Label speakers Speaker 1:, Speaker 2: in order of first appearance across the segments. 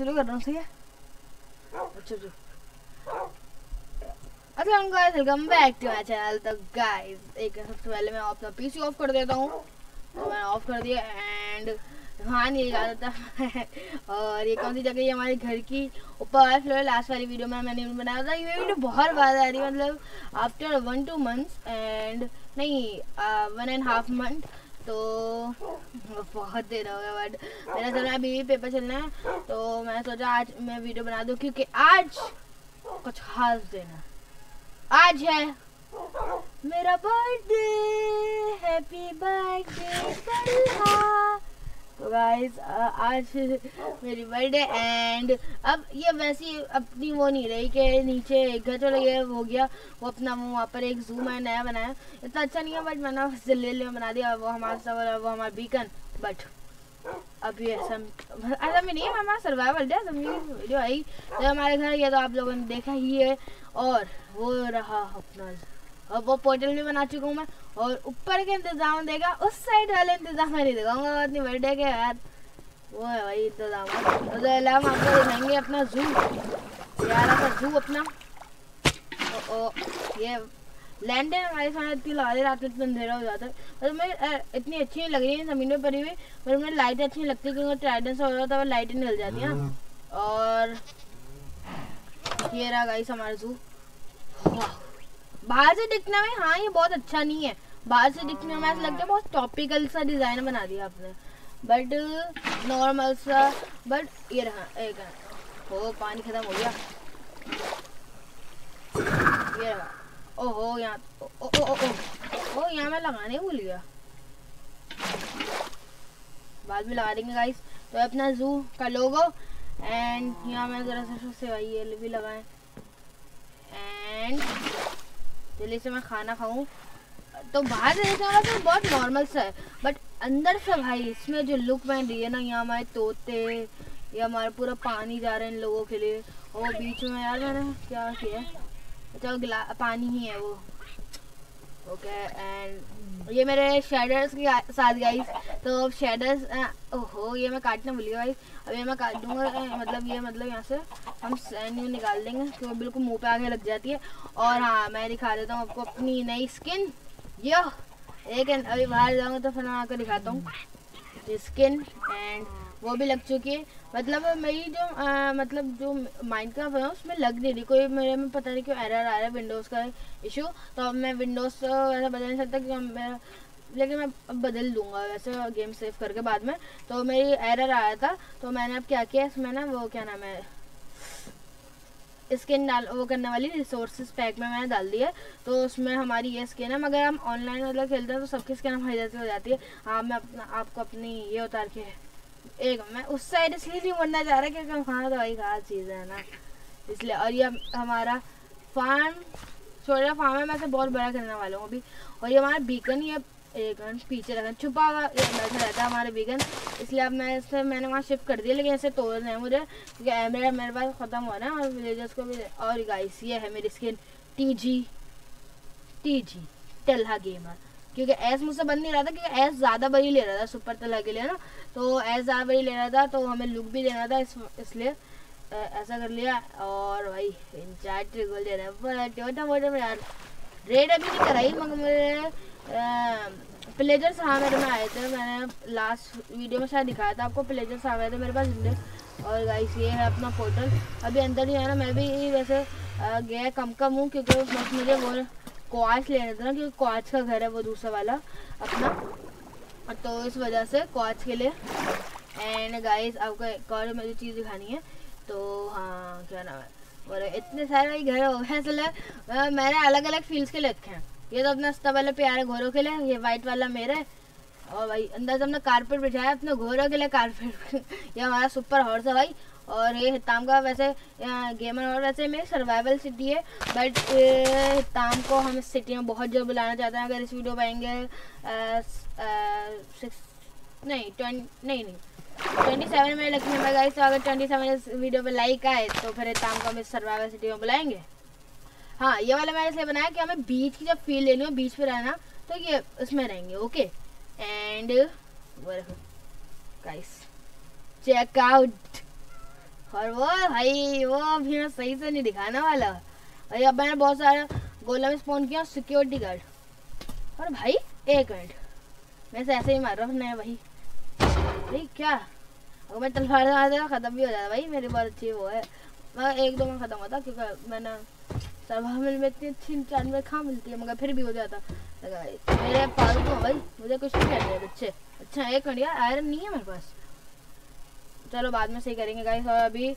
Speaker 1: शुरू कर रहा हूँ। ठीक है Aslam guys welcome back to my channel तो गाइस एक सबसे पहले मैं अपना पीसी ऑफ़ कर देता हूँ। तो मैंने ऑफ़ कर दिया एंड हाँ नहीं जा था और ये कौन सी जगह है? हमारे घर की ऊपर। फ्लोर लास्ट वाली वीडियो में मैंने बनाया था। ये वीडियो बहुत बार आ रही मतलब after one two months and नहीं वन एंड हाफ़ मंथ तो बहुत देर हो गया बट मेरा चल रहा है अभी पेपर चलना है तो मैं सोचा आज मैं वीडियो बना दूँ, क्योंकि आज कुछ खास दिन है। आज है मेरा बर्थडे हैप्पी बर्थडे तो गाइस आज मेरी बर्थडे एंड अब ये वैसी अपनी वो नहीं रही कि नीचे घर चले गए हो गया, वो अपना वो वहाँ पर एक जूम है नया बनाया। इतना अच्छा नहीं है बट मैंने ले ले बना दिया वो हमारा सब वो हमारा बीकन बट अब ये ऐसा भी नहीं है, हमारा सर्वाइवल डे वीडियो आई हमारे घर गया तो आप लोगों ने देखा ही है, और वो रहा अपना और वो पोर्टल भी बना चुका हूँ मैं और ऊपर के इंतज़ाम देगा उस साइड वाले इंतज़ाम में नहीं दिखाऊँगा अपनी बर्थडे के बाद वो है भाई इंतज़ाम। हम आपको दिखाएँगे अपना जू प्यारा सा जू अपना। ओ, ओ, ये लैंड है हमारे सामने इतनी लगा दे रात में इतना अंधेरा हो जाता है। और मैं इतनी अच्छी नहीं लग रही है ज़मीन में पड़ी हुई पर मुझे लाइट अच्छी नहीं लगती क्योंकि ट्राइडन से हो रहा था लाइटें निकल जाती हैं। और ये रहा गाइस हमारा जू वाह। बाहर से दिखने में हाँ ये बहुत अच्छा नहीं है। बाहर से दिखने में ऐसा लगता है बहुत टॉपिकल सा डिज़ाइन बना दिया आपने। बट नॉर्मल सा बट ये रहा एक हो पानी खत्म हो गया। ये रहा। ओहो यहाँ ओ ओ ओ ओ, ओ। यहाँ मैं लगाने भूल गया। बाद में लगा देंगे गाइस तो अपना जू का लोगो एंड यहाँ मैं ज़रा सा सेवाई ये भी लगाएँ। एंड जल्दी से मैं खाना खाऊं। तो बाहर से वाला तो बहुत नॉर्मल सा है। बट अंदर से भाई, इसमें जो लुक मैंने दी है ना, यहाँ हमारे तोते, ये हमारा पूरा पानी जा रहा है इन लोगों के लिए। और बीच में यार मैंने क्या किया? अच्छा पानी ही है वो। ओके एंड ये मेरे शेडर्स के साथ गाइस तो अब शेडर्स ओहो, ये मैं काटना भूल गया अब ये मैं काट दूँगा मतलब ये मतलब यहाँ से हम न्यू निकाल देंगे तो बिल्कुल मुँह पे आगे लग जाती है। और हाँ मैं दिखा देता हूँ आपको अपनी नई स्किन यो, एक अभी बाहर जाऊँगा तो फिर मैं आकर दिखाता हूँ। स्किन एंड वो भी लग चुकी है। मतलब मेरी जो आ, मतलब जो माइंड का है उसमें लग नहीं रही। कोई मेरे में पता नहीं क्यों एरर आ रहा है विंडोज़ का इशू तो अब मैं विंडोज़ तो वैसे बदल नहीं सकता मेरा लेकिन मैं अब बदल दूँगा वैसे गेम सेव करके बाद में। तो मेरी एरर आया था। तो मैंने अब क्या किया इसमें ना वो क्या नाम है स्किन डाल वो करने वाली रिसोर्सेज पैक में मैंने डाल दी है। तो उसमें हमारी ये स्किन है। मगर हम ऑनलाइन मतलब खेलते हैं तो सबकी स्किन हमारी जैसे हो जाती है। हाँ मैं अपना आपको अपनी ये उतार के एक मैं उस साइड इसलिए नहीं बनना चाह रहा क्योंकि खाना तो वही खास चीज़ है ना। इसलिए और ये हमारा फार्म छोटा फार्म है, मैं से बहुत बड़ा करने वाला हूँ अभी। और ये हमारा बीकन ये एक पीछे रखा छुपा हुआ बैठा रहता है हमारे बीगन इसलिए अब मैं इसे मैंने वहाँ शिफ्ट कर दिया, लेकिन इसे तोड़ना है मुझे। क्योंकि मेरा मेरे पास ख़त्म हो रहा है और विलेजर्स को भी और गाइस ये है मेरी skin T G T G Talha gamer क्योंकि एस मुझसे बन नहीं रहा था, क्योंकि एस ज़्यादा बड़ी ले रहा था सुपर तला के लिए ना। तो एस ज़्यादा बड़ी ले रहा था तो हमें लुक भी देना था इस, इसलिए ऐसा कर लिया। और भाई चार ट्रिगल दे रहा है। यार रेड अभी नहीं कराई, मगर मेरे प्लेजर्स हाँ मेरे में आए थे। मैंने लास्ट वीडियो में शायद दिखाया था आपको प्लेजर्स आ गए थे मेरे पास इंडेक्स और गाइस ये है अपना पोर्टल अभी अंदर ही है ना, मैं भी वैसे गया, कम कम हूँ, क्योंकि मुझे वो क्वाच लेना था ना, क्योंकि क्वाच का घर है वो दूसरा वाला, अपना। तो इस वजह से क्वाच के लिए। एंड गाइस आपको एक और मेरी चीज़ दिखानी है। तो हाँ क्या नाम है? और इतने सारे भाई घर हो गए असल मैंने अलग अलग फील्ड्स के लिए रखे हैं। ये तो अपना सब वाले प्यारे घोरों के लिए, ये वाइट वाला मेरा। है और भाई, अंदर से हमने कारपेट बिछाया, अपने घोरों के लिए कारपेट ये हमारा सुपर हॉर्स है भाई। और ये हिताम का वैसे गेमर और वैसे में सर्वाइवल सिटी है बट हिताम को हम इस सिटी में बहुत जल्द बुलाना चाहते हैं। अगर इस वीडियो पर आएँगे नहीं ट्वेंटी नहीं नहीं ट्वेंटी सेवन में लिखने में गई तो अगर ट्वेंटी सेवन इस वीडियो पे लाइक आए तो फिर हिताम को हम इस सर्वाइवल सिटी में बुलाएँगे। हाँ ये वाला मैंने इसलिए बनाया कि हमें बीच की जब फील लेनी हो बीच पे रहना तो ये उसमें रहेंगे okay and guys check out और वो भाई, वो मैं सही से नहीं दिखाने वाला। भाई, अब मैंने बहुत सारा गोला में स्पॉन किया सिक्योरिटी गार्ड और भाई, एक मिनट मैं से ऐसे ही मार रहा हूँ नहीं भाई। भाई, क्या? अगर मैं तलवार से मार ख़त्म भी हो जाता भाई, मेरी बहुत अच्छी वो है। मैं एक दो में ख़त्म होता, क्योंकि मैंने सर्वाइवल में इतनी अच्छी जानवर कहाँ मिलती है, मगर फिर भी हो जाता। लगा भाई, मेरे पास तो भाई, मुझे कुछ नहीं कहते बच्चे। अच्छा एक मिनट यार आयरन नहीं है मेरे पास। चलो बाद में सही करेंगे गाइस और अभी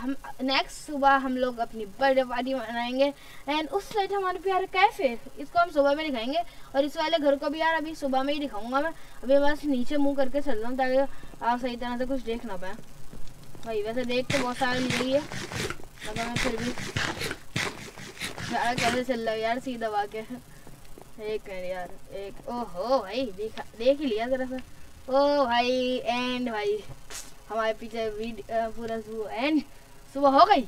Speaker 1: हम नेक्स्ट सुबह हम लोग अपनी बर्थडे पार्टी मनाएँगे। एंड उस साइड हमारे प्यार कैफ़े इसको हम सुबह में दिखाएँगे। और इस वाले घर को भी यार अभी सुबह में ही दिखाऊँगा मैं। अभी बस नीचे मुँह करके चल रहा हूँ ताकि आप सही तरह से कुछ देख ना पाए। भाई, वैसे देख तो बहुत सारे मिल रही है। मगर मैं फिर भी यार कैसे चल रहा है यार सीधा वाके एक मिनट यार, एक, ओहो भाई, देख ही लिया जरा सा। ओ भाई एंड भाई। हमारे पीछे पूरा जू एंड सुबह हो गई।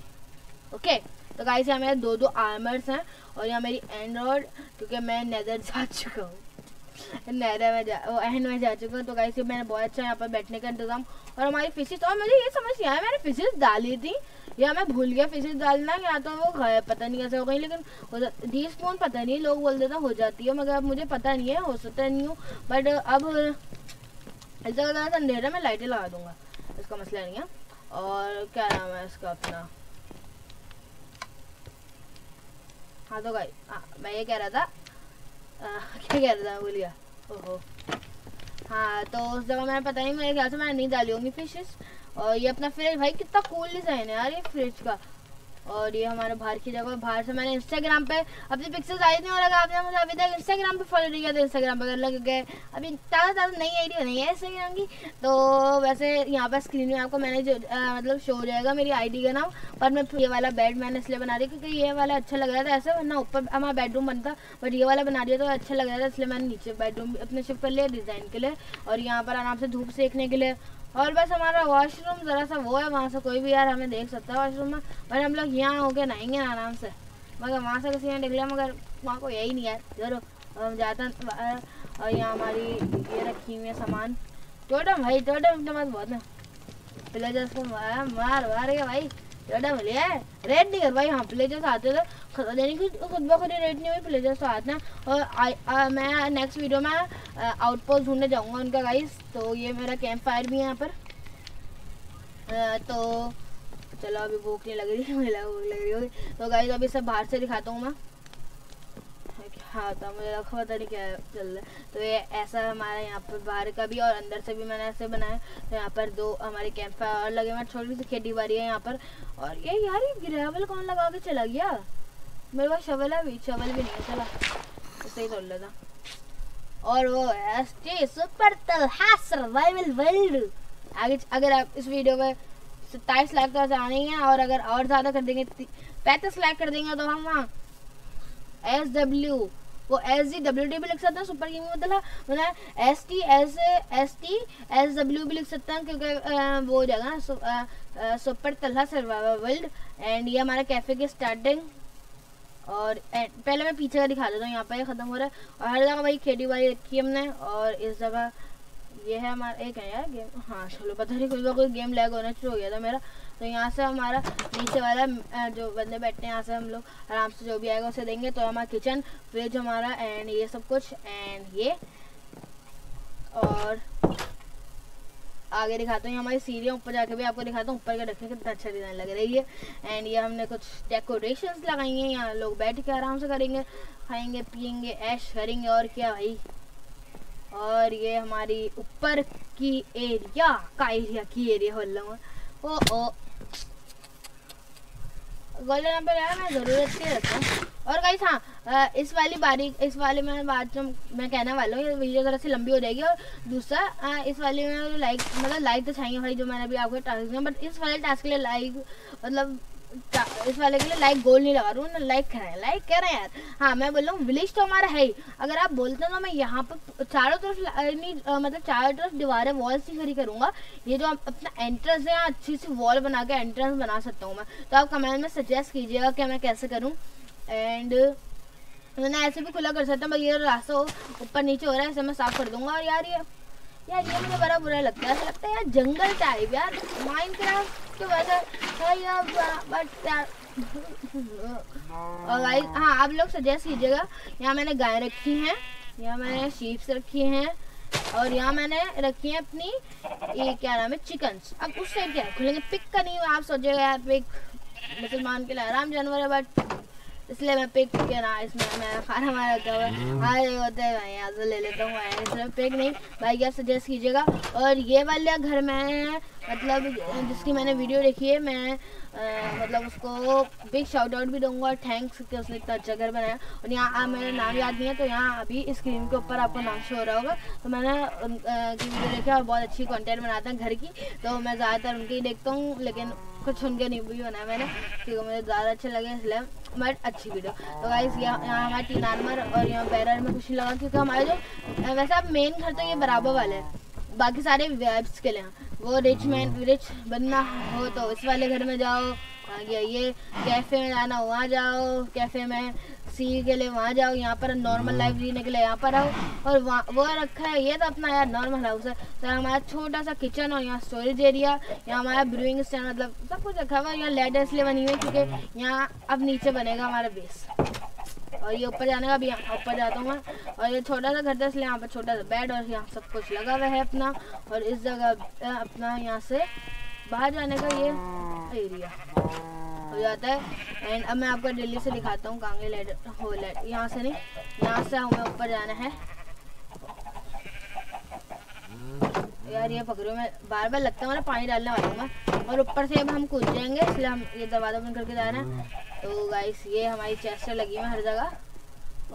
Speaker 1: ओके तो गाइस यहाँ मेरे दो दो आर्मर्स हैं और यहाँ मेरी एंड्रॉयड क्योंकि मैं नैदर जा चुका हूँ। नहर में जा एंड में जा चुका हूँ। तो गाइस मैंने बहुत अच्छा यहाँ पर बैठने का इंतज़ाम। और हमारी फिशेज और मुझे ये समझ नहीं आया, मैंने फिशेज डाली थी या मैं भूल गया फिशेज डालना, या तो वो पता नहीं कैसे हो गई, लेकिन डी स्पून पता नहीं, लोग बोल देता हो जाती है, मगर अब मुझे पता नहीं है, हो सकता नहीं हूँ। बट अब ऐसा अंधेरा में लाइटें लगा दूँगा। इसका मसला नहीं है। और क्या नाम है इसका अपना? हाँ तो भाई हाँ मैं ये कह रहा था आ, क्या कह रहा था भूल गया। ओहो। हाँ तो उस जगह मैंने पता नहीं मेरे ख्याल से मैं नहीं डाली होंगी फिशेस और ये अपना फ्रिज भाई कितना कूल डिज़ाइन है यार ये फ्रिज का। और ये हमारे बाहर की जगह, बाहर से मैंने इंस्टाग्राम पे अपनी पिक्चर्स आई थी और अगर आपने मुझे अभी तक इंस्टाग्राम पे फॉलो नहीं किया तो इंस्टाग्राम पे लग गए, अभी ज़्यादा ज़्यादा नई आईडी नहीं है इंस्टाग्राम की तो वैसे यहाँ पर स्क्रीन में आपको मैंने मतलब शो हो जाएगा मेरी आईडी का नाम, पर मैं ये वाला बेड मैंने इसलिए बना दिया क्योंकि ये वाला अच्छा लग रहा था ऐसे, वरना ऊपर हमारा बेडरूम बनता बट ये वाला बना दिया तो अच्छा लग रहा था इसलिए मैंने नीचे बेडरूम अपने शिफ्ट कर लिया डिज़ाइन के लिए और यहाँ पर आराम से धूप सेकने के लिए और बस हमारा वॉशरूम ज़रा सा वो है, वहाँ से कोई भी यार हमें देख सकता है वॉशरूम में। बट हम लोग यहाँ होके नहाएँगे आराम से। मगर वहाँ से किसी ने देख लिया मगर वहाँ को यही नहीं है ज़रूर हम जाते हैं और यहाँ हमारी ये रखी हुई है सामान। टोटम भाई, टोटम बहुत ना प्लेजर्स को मार मार के भाई। है। रेड नहीं कर भाई हाँ प्लेजर्स आते थे यानी कि खुद ब खुद रेड नहीं हुई प्लेजर्स तो आते हैं और आ, आ, मैं नेक्स्ट वीडियो में आउटपोस्ट ढूँढने जाऊँगा उनका गाइस तो ये मेरा कैंप फायर भी है यहाँ पर। आ, तो चलो अभी भूख नहीं लग रही है भूख लग रही होगी। तो गाइस अभी सब बाहर से दिखाता हूँ मैं। हाँ तो मुझे लगा पता नहीं क्या चल रहा है। तो ये ऐसा हमारा यहाँ पर बाहर का भी और अंदर से भी मैंने ऐसे बनाया तो यहाँ पर दो हमारे कैंप फायर और लगे हुए छोटी सी खेती बारी है यहाँ पर। और ये यार ये ग्रेवल कौन लगा के चला गया? मेरे पास शवल है भी शवल भी नहीं है, चला। इससे ही तोड़ लेता और वो सुपर सर्वाइवल वर्ल्ड आगे अगर आप इस वीडियो में सत्ताईस लाख तो आने हैं, और अगर और ज़्यादा कर देंगे पैंतीस लाख कर देंगे तो हम वहाँ एस डब्ल्यू वो एस डी डब्ल्यू डी भी लिख सकते हैं सुपर गेमिंग मतलब मतलब S T S S T S W भी लिख सकते हैं क्योंकि वो हो जाएगा super Talha survival world and ये हमारा कैफ़े की स्टार्टिंग और पहले मैं पीछे का दिखा देता हूँ, यहाँ पर ख़त्म हो रहा है और हर जगह भाई खेती बाड़ी रखी है हमने और इस जगह ये है हमारा, एक है यार गेम हाँ चलो पता नहीं, कोई कोई गेम लैग होना शुरू हो गया था मेरा। तो यहाँ से हमारा नीचे वाला जो बंदे बैठते हैं, यहाँ से हम लोग आराम से जो भी आएगा उसे देंगे। तो हमारा किचन फ्रिज हमारा एंड ये सब कुछ एंड ये। और आगे दिखाता हूँ हमारी सीढ़ियाँ ऊपर जाके भी आपको दिखाता हूँ। ऊपर के रखे कितना अच्छा डिज़ाइन लग रही है। एंड ये हमने कुछ डेकोरेशंस लगाई हैं। यहाँ लोग बैठ के आराम से करेंगे, खाएँगे, पियेंगे, ऐश करेंगे, और क्या भाई। और ये हमारी ऊपर की एरिया का एरिया की एरिया हो रहा ओ ओ गोल्डन एप्पल यार मैं ज़रूरत के रखता हूँ। और गाइस हाँ इस वाली बारी, इस वाले में बात जो मैं कहने वाला हूँ, ये वीडियो ज़रा सी लंबी हो जाएगी। और दूसरा इस वाले में लाइक मतलब लाइक तो चाहिए भाई, जो मैंने अभी आपको टास्क दिया बट इस वाले टास्क के लिए लाइक मतलब इस वाले के लिए लाइक गोल नहीं लगा रहा हूँ लाइक करें लाइक करें यार। हाँ मैं बोल रहा हूँ विलेज तो हमारा है ही। अगर आप बोलते हो ना, मैं यहाँ पर चारों तरफ़ मतलब चारों तरफ़ दीवारें वॉल सी खड़ी करूँगा। ये जो अपना एंट्रेंस है, यहाँ अच्छी सी वॉल बना के एंट्रेंस बना सकता हूँ मैं। तो आप कमेंट में सजेस्ट कीजिएगा कि मैं कैसे करूँ। एंड मैंने ऐसे भी खुला कर सकता हूँ ये रास्ता ऊपर नीचे हो रहा है, ऐसे मैं साफ़ कर दूँगा। और यार ये यार ये मुझे बड़ा बुरा लगता है। ऐसा लगता है यार जंगल टाइप यार। माइंड और गाइस हाँ आप लोग सजेस्ट कीजिएगा, यहाँ मैंने गाय रखी है, यहाँ मैंने शीप्स रखी है, और यहाँ मैंने रखी है अपनी, ये क्या नाम है चिकन्स अब उस साइड क्या खुलेंगे पिक का नहीं आप सोचेगा यार पिक मुसलमान के लिए आराम जानवर है बट इसलिए मैं पिक के ना इसमें मैं खाना मारा था हाँ। ये होते हैं मैं यहाँ से ले लेता हूँ इसमें पिक नहीं। भाई आप सजेस्ट कीजिएगा। और ये वाला घर मैं मतलब जिसकी मैंने वीडियो देखी है मैं आ, मतलब उसको बिग शाउट आउट भी दूँगा और थैंक्स कि उसने इतना अच्छा घर बनाया। और यहाँ मेरा नाम याद नहीं है तो यहाँ अभी स्क्रीन के ऊपर आपको नाम शो हो रहा होगा। तो मैंने उनकी वीडियो देखी और बहुत अच्छी कंटेंट बनाते हैं घर की। तो मैं ज़्यादातर उनकी ही देखता हूँ लेकिन कुछ उनके नहीं भी बनाया मैंने क्योंकि मुझे ज़्यादा अच्छे लगे इसलिए बट अच्छी वीडियो तो गाइस यहाँ यहाँ हमारे तीन आर्मर और यहाँ बैरर में कुछ नहीं लगा क्योंकि हमारे जो वैसे आप मेन घर तो ये बराबर वाले हैं। बाकी सारे वेब्स के लिए। वो रिच मैन रिच बनना हो तो इस वाले घर में जाओ आगे ये कैफ़े में जाना वहाँ जाओ कैफ़े में सी के लिए वहाँ जाओ यहाँ पर नॉर्मल लाइफ जीने के लिए यहाँ पर आओ और वहाँ वो रखा है ये तो अपना यार नॉर्मल हाउस है। तो हमारा छोटा सा किचन और यहाँ स्टोरेज एरिया यहाँ हमारा ब्रूइंग स्टैंड मतलब सब कुछ रखा हुआ है यहाँ लेटर इसलिए बनी हुई है क्योंकि यहाँ अब नीचे बनेगा हमारा बेस और ये ऊपर जाने का भी ऊपर जाता हूँ मैं। और ये छोटा सा घर था, इसलिए यहाँ पर छोटा सा बेड और यहाँ सब कुछ लगा हुआ है अपना। और इस जगह अपना यहाँ से बाहर जाने का ये एरिया हो जाता है। एंड अब मैं आपको दिल्ली से दिखाता हूँ कांगे लेड हो लेड यहाँ से नहीं, यहाँ से हमें ऊपर जाना है। यार ये पकड़ो, मैं बार बार लगता है मैंने पानी डालने वाला हूँ और ऊपर से अब हम कूद जाएँगे, इसलिए हम ये दरवाज़ा बंद करके जा रहे हैं। तो गाइस ये हमारी चेस्ट लगी है हर जगह।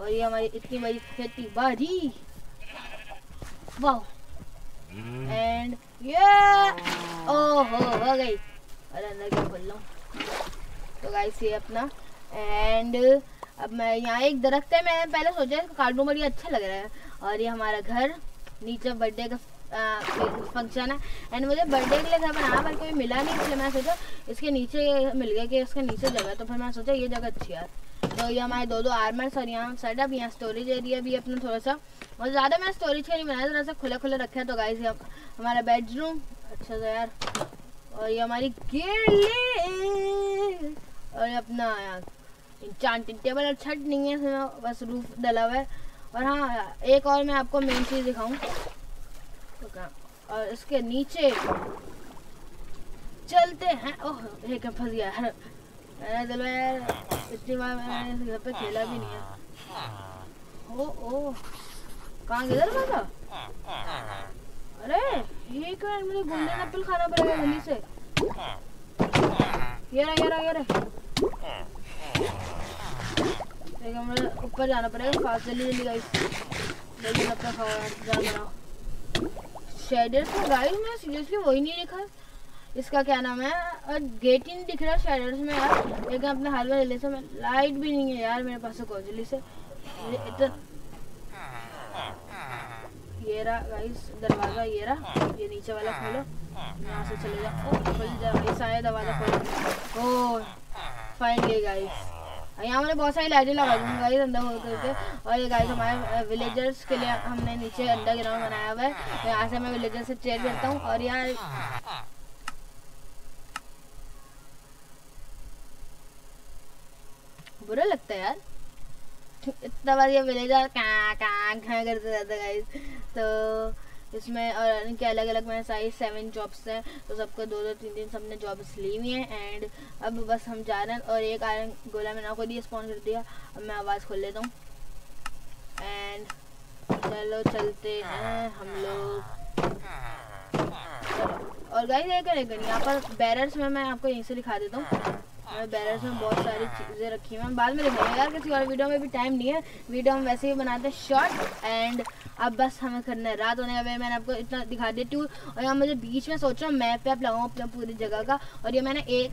Speaker 1: और ये हमारी इतनी बड़ी खेती बाजी। वाह एंड ये ओहो हो गई। अरे अंदर क्या खोल लो तो गाइस ये अपना। एंड अब मैं यहाँ एक दरख्त है मैंने पहले सोचा इसका कार्टून बड़ी अच्छा लग रहा है। और ये हमारा घर नीचे बर्थडे का फ़ंक्शन है। एंड मुझे बर्थडे के लिए घर बनाया पर कोई मिला नहीं, इसलिए मैं सोचा इसके नीचे मिल गया कि इसके नीचे जगह तो फिर मैं सोचा ये जगह अच्छी है। तो ये हमारे दो दो आर्मर्स और यहाँ सेटअप यहाँ स्टोरेज एरिया भी अपना थोड़ा सा। और ज़्यादा मैं स्टोरेज का नहीं बनाया, थोड़ा सा खुला खुला रखा तो गाइस ये हमारा बेडरूम अच्छा सा यार। और ये हमारी और ये अपना चांटिंग टेबल और छत नहीं है बस रूफ डला हुआ है। और हाँ एक और मैं आपको मेन चीज़ दिखाऊँ। और इसके नीचे चलते हैं। ओह, एक फंस गया मैंने दिल में इतनी बार मैंने घर पे खेला भी नहीं है। ओ ओ, कहाँ किधर फंसा अरे ये क्यों मुझे गोल्डन एप्पल खाना पड़ेगा जल्दी से। ये रहा ये रहा ये रहा। ऊपर जाना पड़ेगा। फास्ट, जल्दी जल्दी गाइस जल्दी अपना खाओ जा बनाओ शेडर्स में गाइस मैं सीरियसली वही नहीं लिखा। इसका क्या नाम है? और गेट ही नहीं दिख रहा शेडर्स में यार। लेकिन अपने हाल में से मैं लाइट भी नहीं है यार मेरे पास को जल्दी से इतना ये रहा गाइस दरवाज़ा ये रहा। ये नीचे वाला खोलो। यहाँ से चले जाओ। खुल ये सारे दरवाज़ा खोलो। ओ फाइनली गाइस यहाँ मैंने बहुत सारी लाइटें लगा दूँगी गाइस, अंदर हो करके और ये गाइस हमारे विलेजर्स के लिए हमने नीचे अंडर ग्राउंड बनाया हुआ है। तो यहाँ से मैं विलेजर से चेयर करता हूँ और यार बुरा लगता है यार। इतना बार ये विलेजर कहाँ कहाँ कहाँ करते रहते गाइस तो इसमें और इनके अलग अलग मैंने सारी सेवन जॉब्स हैं तो सबको दो दो तीन तीन सबने जॉब्स ली हुई हैं एंड अब बस हम जा रहे हैं, और एक आयरन गोला मैंने आपको दिया स्पॉन कर दिया, अब मैं आवाज़ खोल लेता हूँ। एंड चलो चलते हैं हम लोग। और गाइस एक करें यहाँ पर बैरर्स में मैं आपको यहीं से दिखा देता हूँ। बैरर्स में बहुत सारी चीज़ें रखी हुई हैं। बाद में दिखाएँगे यार, किसी और वीडियो में भी टाइम नहीं है। वीडियो हम वैसे ही बनाते हैं शॉर्ट एंड अब बस हमें करना है, रात होने का मैंने आपको इतना दिखा देती हूँ। और यहाँ मुझे बीच में सोच रहा हूँ मैप पे आप लगाऊँ अपना पूरी जगह का। और ये मैंने एक,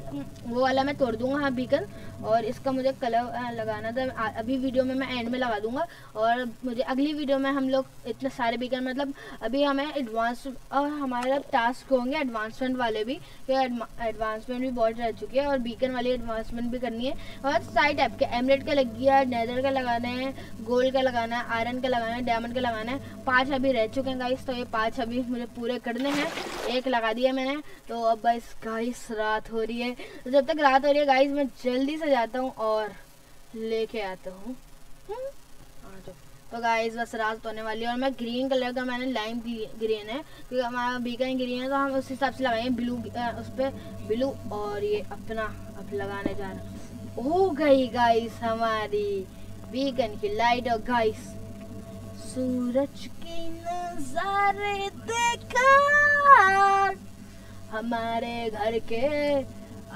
Speaker 1: वो वाला मैं तोड़ दूँगा हाँ बीकन और इसका मुझे कलर लगाना था। अभी वीडियो में मैं एंड में लगा दूँगा। और मुझे अगली वीडियो में हम लोग इतने सारे बीकन मतलब अभी हमें एडवांस और हमारे टास्क होंगे एडवांसमेंट वाले भी एडवांसमेंट भी बहुत रह चुकी है, और बीकन वाली एडवांसमेंट भी करनी है। और साइड टाइप के एमरेड का लग गया नेदर का लगाना है गोल्ड का लगाना है आयरन का लगाना है डायमंड का लगाना है। पाँच अभी रह चुके हैं गाइस तो ये पाँच अभी मुझे पूरे करने हैं। एक लगा दिया मैंने तो अब बस गाइस रात हो रही है। तो जब तक रात हो रही है गाइस मैं जल्दी से जाता हूँ और लेके आता हूँ। हम्म, तो गाइस बस रात होने वाली है और मैं ग्रीन कलर का मैंने लाइम ग्रीन है। क्योंकि हमारा बीकन ग्रीन है तो हम उस हिसाब से लगाएँगे ब्लू उस पर ब्लू और ये अपना अब लगाने जा रहा हो। गई गाइस हमारी बीकन की लाइट और गाइस सूरज की नजारे देखा। हमारे घर के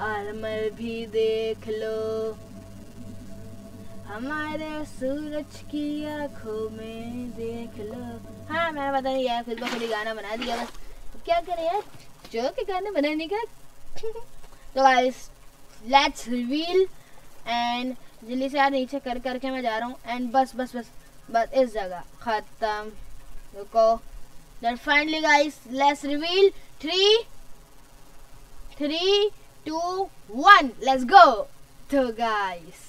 Speaker 1: आलमर भी देख लो। हमारे सूरज की आँखों में देख लो। हाँ मैं पता नहीं यार, खुद खुद गाना बना दिया बस। अब क्या करें यार? जो के गाने बनाने का। तो गाइस लेट्स रिवील एंड जल्दी से यार नीचे कर करके मैं जा रहा हूँ। एंड बस बस बस। बस इस जगह खत्म रुको then finally guys let's reveal three three two one let's go तो गाइस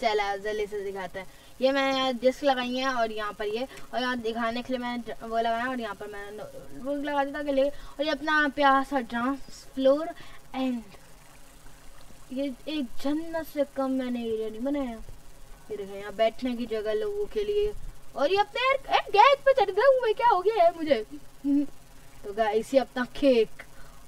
Speaker 1: चला, जल्दी से दिखाते हैं। ये मैंने डिस्क लगाई है और यहाँ पर ये, और यहाँ दिखाने के लिए मैंने वो लगाया और यहाँ पर मैंने वो लगा दिया था और ये अपना प्यारा सा डांस फ्लोर एंड ये एक जन्नत से कम मैंने एरिया नहीं बनाया। ये देखा यहाँ बैठने की जगह लोगों के लिए। और ये अपने गैस पे चढ़ गया हूँ क्या हो गया है मुझे? तो गाइस ये अपना केक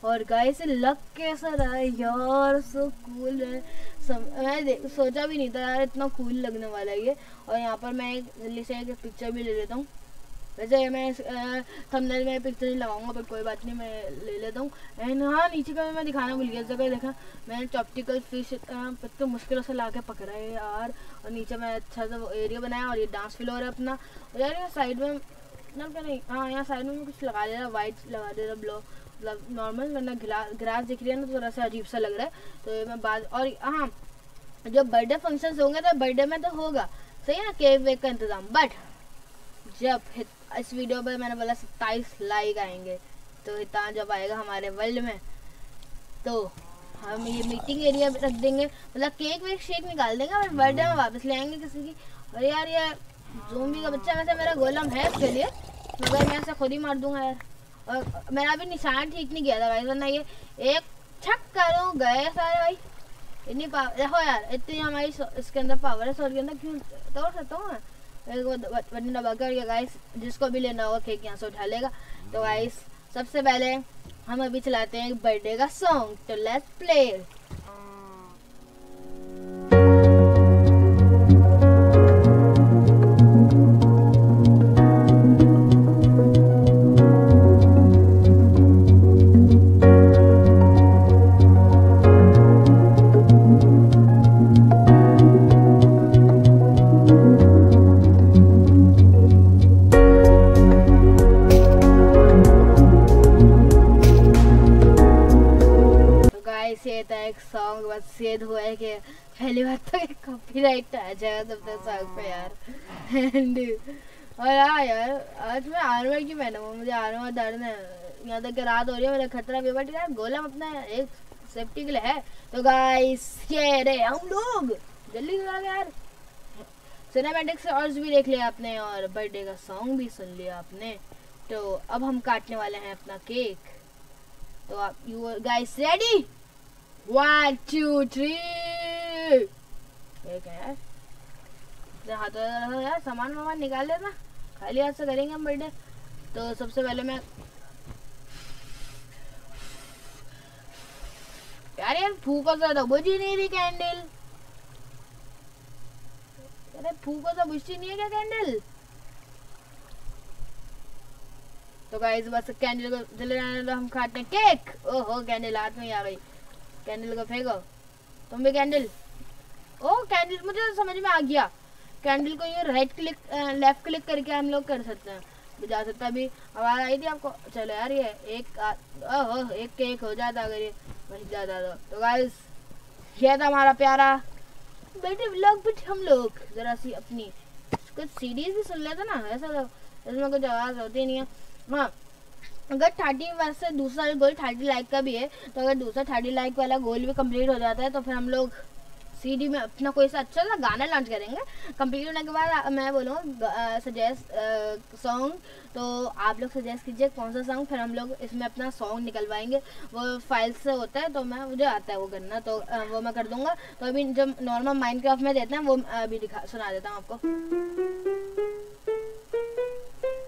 Speaker 1: और गाइस लक कैसा रहा है यार सो कूल है। सम, मैं सोचा भी नहीं था यार इतना कूल लगने वाला है ये। और यहाँ पर मैं एक जल्दी से एक पिक्चर भी ले लेता हूँ। वैसे मैं थंबनेल में पिक्चर नहीं लगाऊँगा बट कोई बात नहीं, मैं ले लेता हूँ। एंड हाँ नीचे का मैं दिखाना भूल गया जगह देखा, मैंने चॉप्टिकल फ़िश इतने मुश्किलों से ला के पकड़ा है यार। और नीचे मैं अच्छा सा एरिया बनाया और ये डांस फ्लोर है अपना। यार, यहाँ साइड में ना क्या नहीं हाँ यहाँ साइड में कुछ लगा दे रहा वाइट लगा दे रहा ब्लो मतलब नॉर्मल वरना ग्रास दिख रही है ना तो थोड़ा सा अजीब सा लग रहा है। तो मैं बाद, और हाँ जब बर्थडे फ़ंक्शन होंगे तो बर्थडे में तो होगा। सही है ना केक वेक का इंतज़ाम बट जब इस वीडियो पर मैंने बोला सत्ताईस लाइक आएँगे। तो इतना जब आएगा हमारे वर्ल्ड में तो हम ये मीटिंग एरिया रख देंगे। मतलब केक वेक शेक निकाल देंगे, और बर्थडे में वापस ले आएँगे किसी की। और यार ये जोम्बी का बच्चा वैसे मेरा गोलम है उसके लिए, मगर मैं ऐसे खुद ही मार दूँगा यार। और मेरा अभी निशान ठीक नहीं किया था भाई, वरना ये एक छक करो गए सारे भाई। इतनी पावर देखो यार, इतनी हमारी इसके अंदर पावर है सौ के अंदर क्यों तोड़ सकता हूँ मैं? बटन दबा कर गाइस जिसको भी लेना होगा केक यहाँ से उठा लेगा। तो गाइस सबसे पहले हम अभी चलाते हैं बर्थडे का सॉन्ग तो लेट्स प्ले तो कॉपीराइट आ जाएगा तब तक सॉन्ग पे यार एंड और हाँ यार, आज मैं आर्मर की पहना हूँ मुझे आर्मर दर्द है यहाँ तक रात हो रही है मेरा खतरा भी बट यार गोलम अपना एक सेफ्टी के लिए है तो गाइस ये रे हम लोग जल्दी करो यार सिनेमैटिक और भी देख लिया आपने। और बर्थडे का सॉन्ग भी सुन लिया आपने। तो अब हम काटने वाले हैं अपना केक तो आप you guys ready one two three एक है। हाथों यार सामान वामान निकाल लेना। खाली हाथ से करेंगे हम बर्थडे तो सबसे पहले मैं यार यार, फूको सा तो बुझ नहीं रही कैंडल अरे, फूको सा बुझती नहीं है क्या कैंडल तो गाइस बस कैंडल को जले जाने दो, हम खाते हैं केक ओहो कैंडल हाथ में आ गई। कैंडल को फेंको। तुम भी कैंडल ओ कैंडल मुझे समझ में आ गया। कैंडल को ये राइट क्लिक लेफ़्ट क्लिक करके हम लोग कर सकते हैं। जा सकता अभी? आवाज़ आई थी आपको? चलो यार ये एक ओहो एक के एक हो जाता अगर ये वही जाता तो। तो गाइस ये था हमारा प्यारा। बेटे व्लॉग बट हम लोग। जरा सी अपनी कुछ सीरीज़ भी सुन लेते ना, ऐसा तो इसमें कुछ आवाज़ होती नहीं है। हाँ अगर थर्टी वैसे दूसरा गोल थर्टी लाइक का भी है तो अगर दूसरा थर्टी लाइक वाला गोल भी कंप्लीट हो जाता है तो फिर हम लोग सीडी में अपना कोई सा अच्छा सा गाना लॉन्च करेंगे। कंप्लीट होने के बाद मैं बोलूँगा सजेस्ट सॉन्ग तो आप लोग सजेस्ट कीजिए कौन सा सॉन्ग फिर हम लोग इसमें अपना सॉन्ग निकलवाएँगे। वो फ़ाइल से होता है तो मैं मुझे आता है वो करना तो आ, वो मैं कर दूँगा। तो अभी जब नॉर्मल माइंड में देते हैं वो अभी दिखा सुना देता हूँ आपको।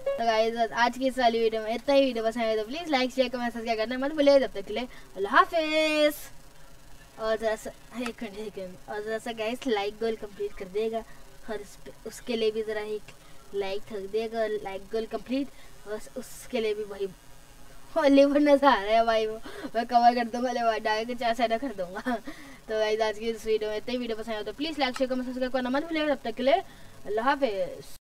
Speaker 1: तो गाइस आज की इस वाली वीडियो में इतना ही। वीडियो पसंद है तो please like share comment subscribe करना मत भूलिए। जब तक के लिए अल्लाह हाफिज़। और ज़रा सा एक मिनट और ज़रा सा गैस लाइक गोल कंप्लीट कर देगा, और इस उसके लिए भी ज़रा एक लाइक थक देगा, और लाइक गोल कंप्लीट और उसके लिए भी वही लिवर नज़र आ रहा है भाई वो। मैं कवर कर दूँगा लिवर डाल के चार साइड कर दूँगा। तो गाइस आज की इस वीडियो में इतनी वीडियो पसंद हो तो please like share comment subscribe करना मत भूलिएगा। तब तक के लिए, अल्लाह हाफिज़।